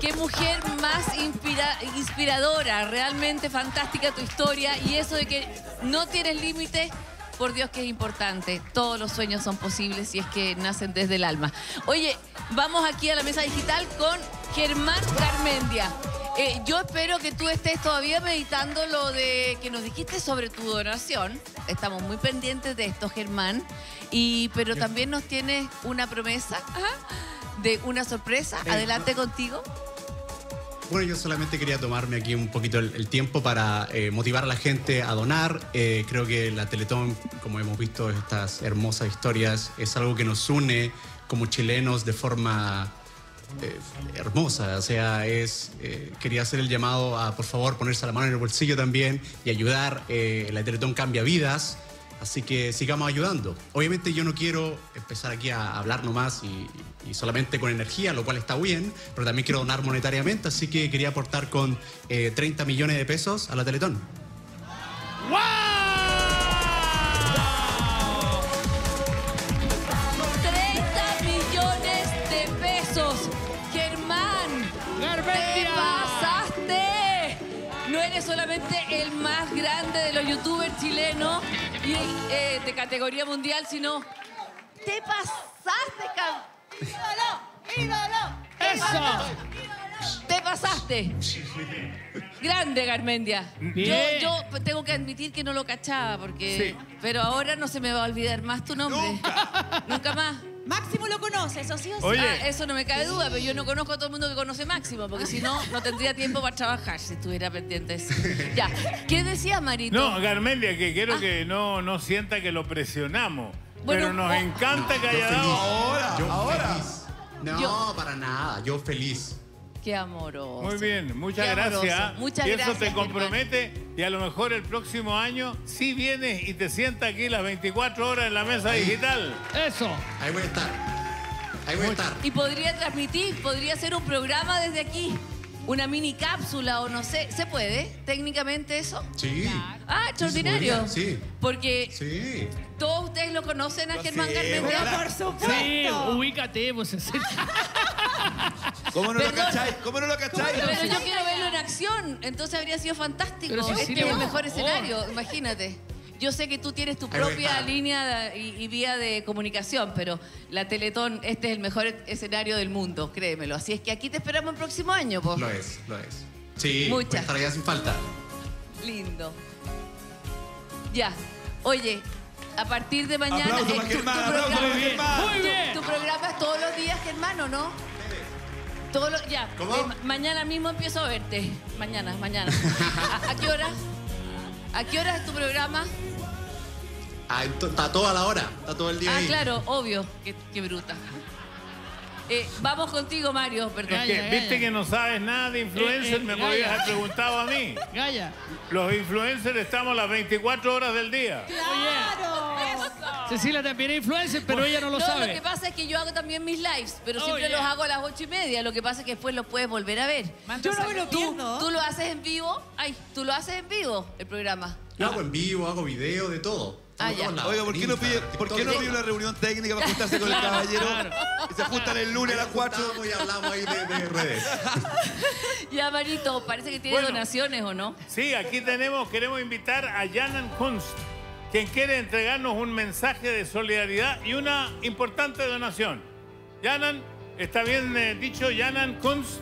Qué mujer más inspira- inspiradora, realmente fantástica tu historia y eso de que no tienes límites, por Dios que es importante. Todos los sueños son posibles si es que nacen desde el alma. Oye, vamos aquí a la mesa digital con Germán Garmendia. Eh, yo espero que tú estés todavía meditando lo de que nos dijiste sobre tu donación. Estamos muy pendientes de esto, Germán. Y, pero también nos tienes una promesa ajá, de una sorpresa. Adelante contigo. Bueno, yo solamente quería tomarme aquí un poquito el, el tiempo para eh, motivar a la gente a donar. Eh, creo que la Teletón, como hemos visto estas hermosas historias, es algo que nos une como chilenos de forma eh, hermosa. O sea, es quería hacer el llamado a, por favor, ponerse la mano en el bolsillo también y ayudar. La Teletón cambia vidas. Así que sigamos ayudando. Obviamente yo no quiero empezar aquí a hablar nomás y, y solamente con energía, lo cual está bien, pero también quiero donar monetariamente, así que quería aportar con eh, 30 millones de pesos a la Teletón. 30 millones de pesos. Germán, te pasaste. No eres solamente el más grande de los youtubers chilenos y eh, de categoría mundial, sino te pasaste, cab- ¡Ídolo! ¡Ídolo! ¡Eso! te pasaste. Grande, Garmendia. Yo, Bien. yo tengo que admitir que no lo cachaba, porque. Pero ahora no se me va a olvidar más tu nombre. Nunca más. Máximo lo conoce, eso sí o sí. Oye. Ah, eso no me cabe duda, pero yo no conozco a todo el mundo que conoce Máximo, porque si no, no tendría tiempo para trabajar si estuviera pendiente de eso. Ya, ¿qué decía Marito? No, Garmendia, que quiero que no, no sienta que lo presionamos. Bueno, pero nos oh. encanta que Yo haya dado. Ahora, Yo ahora. feliz. No, Yo- para nada. Yo feliz. Qué amoroso. Muy bien, muchas Qué gracias. Muchas y eso gracias, te compromete y a lo mejor el próximo año sí vienes y te sientas aquí las 24 horas en la mesa digital. Eso. Ahí voy a estar. Ahí voy a estar. Y podría transmitir, podría hacer un programa desde aquí. Una mini cápsula o no sé. ¿Se puede técnicamente eso? Sí. Ah, Sí, extraordinario. sí. Porque Sí. todos ustedes lo conocen a Germán sí, por Sí, supuesto. ubícate, pues. ¿Cómo no Perdón. lo cacháis? ¿Cómo no lo cacháis? Pero yo quiero verlo en acción, entonces habría sido fantástico. Si este es el mejor Oh. escenario, imagínate. Yo sé que tú tienes tu propia línea y, y vía de comunicación, pero la Teletón, este es el mejor escenario del mundo, créemelo. Así es que aquí te esperamos el próximo año, po. Lo es, lo es. Sí, Muchas. estar allá sin falta. Lindo. Ya. Oye, a partir de mañana. Aplauso eh, para tu- tu programa-. Muy bien. Tu programa es todos los días, Germán, ¿o no? Todos los, ya. ¿Cómo? Eh, ma- mañana mismo empiezo a verte. Mañana, mañana. ¿A, a qué hora? ¿A qué hora es tu programa? Ah, está toda la hora, está todo el día Ah, ahí. claro, obvio. Qué, qué bruta. Eh, vamos contigo, Mario, perdón. Que, Viste que no sabes nada de influencer, Eh, eh, me podías haber preguntado a mí. Gaya. Los influencers estamos las 24 horas del día. ¡Claro! Cecilia también es influencer, pero ella no lo no, sabe. lo que pasa es que yo hago también mis lives, pero Oh, siempre yeah. los hago a las ocho y media. Lo que pasa es que después los puedes volver a ver. Yo no me lo ¿Tú, pierdo. tú lo haces en vivo? Ay, tú lo haces en vivo, el programa. Yo hago en vivo, hago video, de todo. Ah. Oiga, ¿por qué no pide, ¿por qué no pide una reunión técnica para juntarse con el caballero? Se juntan el lunes a las 4. Juntamos y hablamos ahí de, de redes. Ya, Marito, parece que tiene Bueno. donaciones, ¿o no? Sí, aquí tenemos, queremos invitar a Janan Kunst, quien quiere entregarnos un mensaje de solidaridad y una importante donación. Janan, ¿está bien eh, dicho Janan Kunst?